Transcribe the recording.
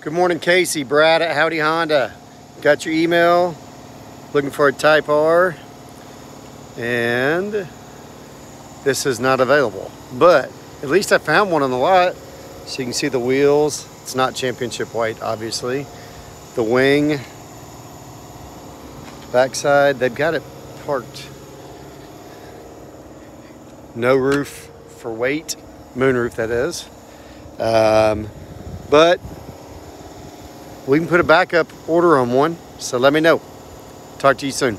Good morning, Casey. Brad at Howdy Honda. Got your email. Looking for a Type R. And this is not available. But at least I found one on the lot. So you can see the wheels. It's not championship white, obviously. The wing. Backside, they've got it parked. No roof for weight. Moonroof, that is. Um, but we can put a backup order on one. So let me know. Talk to you soon.